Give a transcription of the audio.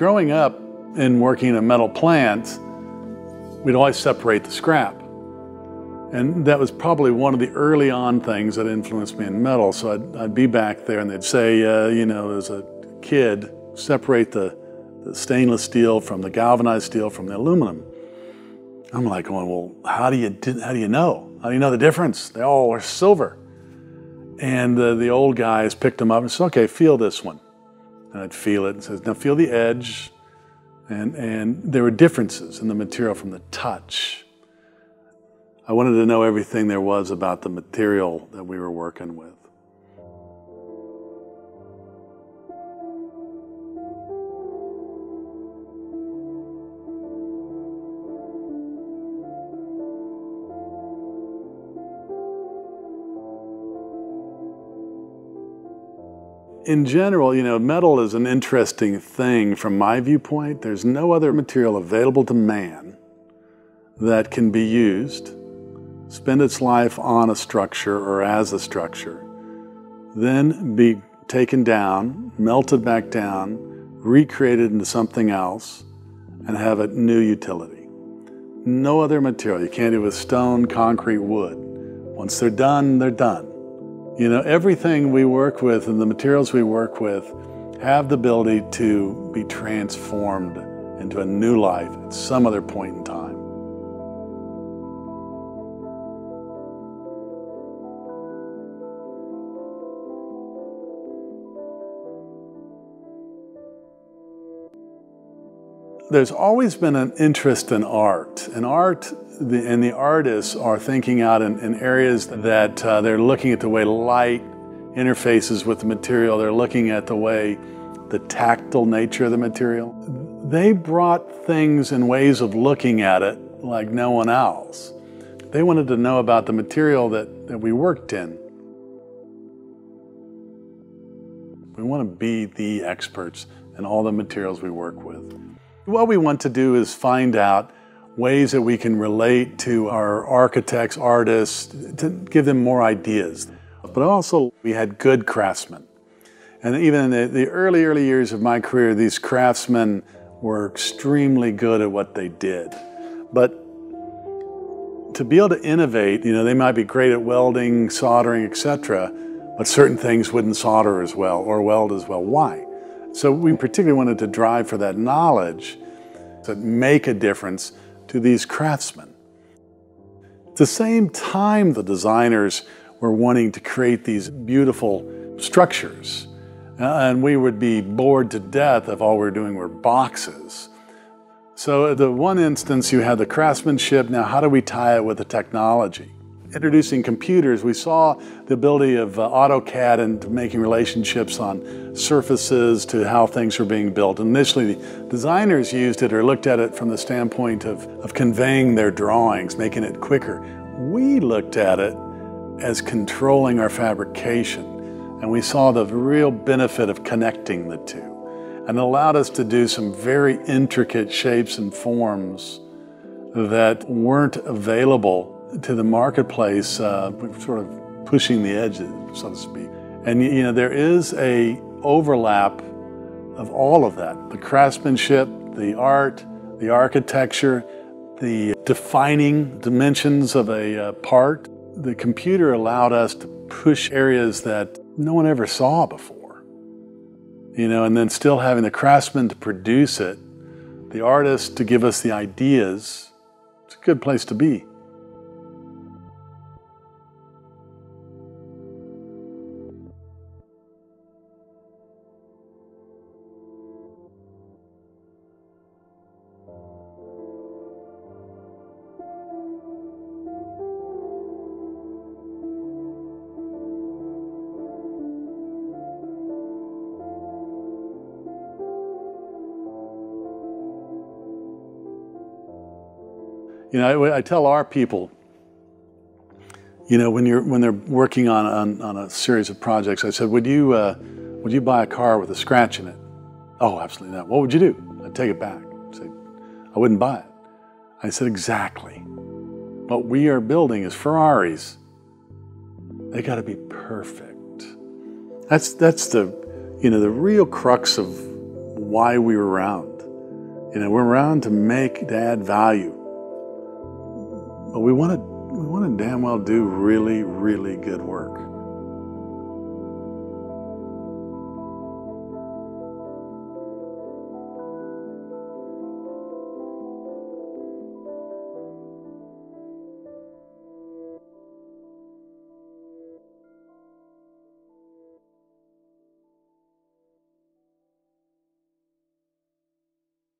Growing up and working in a metal plant, we'd always separate the scrap. And that was probably one of the early on things that influenced me in metal. So I'd, I'd be back there and they'd say, uh, you know, as a kid, separate the, the stainless steel from the galvanized steel from the aluminum. I'm like going, well, how do you, how do you know? How do you know the difference? They all are silver. And the old guys picked them up and said, okay, feel this one. And I'd feel it and says, now feel the edge. And, and there were differences in the material from the touch. I wanted to know everything there was about the material that we were working with. In general, you know, metal is an interesting thing from my viewpoint. There's no other material available to man that can be used, spend its life on a structure or as a structure, then be taken down, melted back down, recreated into something else, and have a new utility. No other material. You can't do with stone, concrete, wood. Once they're done, they're done. You know, everything we work with and the materials we work with have the ability to be transformed into a new life at some other point in time. There's always been an interest in art, and art the, and the artists are thinking out in, in areas that uh, they're looking at the way light interfaces with the material. They're looking at the way the tactile nature of the material. They brought things and ways of looking at it like no one else. They wanted to know about the material that, that we worked in. We want to be the experts in all the materials we work with. What we want to do is find out ways that we can relate to our architects, artists, to give them more ideas. But also, we had good craftsmen. And even in the, early, early years of my career, these craftsmen were extremely good at what they did. But to be able to innovate, you know, they might be great at welding, soldering, etc., but certain things wouldn't solder as well or weld as well. Why? So we particularly wanted to drive for that knowledge that make a difference to these craftsmen. At the same time, the designers were wanting to create these beautiful structures, uh, and we would be bored to death if all we were doing were boxes. So, the one instance, you had the craftsmanship. Now, how do we tie it with the technology? Introducing computers, we saw the ability of uh, AutoCAD and making relationships on surfaces to how things were being built. Initially, the designers used it or looked at it from the standpoint of, of conveying their drawings, making it quicker. We looked at it as controlling our fabrication, and we saw the real benefit of connecting the two. And allowed us to do some very intricate shapes and forms that weren't available to the marketplace, uh, we're sort of pushing the edges, so to speak. And you know, there is a overlap of all of that: the craftsmanship, the art, the architecture, the defining dimensions of a uh, part. The computer allowed us to push areas that no one ever saw before. You know, and then still having the craftsman to produce it, the artist to give us the ideas. It's a good place to be. You know, I, I, tell our people, you know, when you're when they're working on, on, on a series of projects, I said, would you uh, would you buy a car with a scratch in it? Oh, absolutely not. What would you do? I'd take it back. I'd say, I wouldn't buy it. I said, exactly. What we are building is Ferraris. They got to be perfect. That's that's the you know the real crux of why we were around. You know, we're around to make, to add value. But we want to, we want to damn well do really, really good work.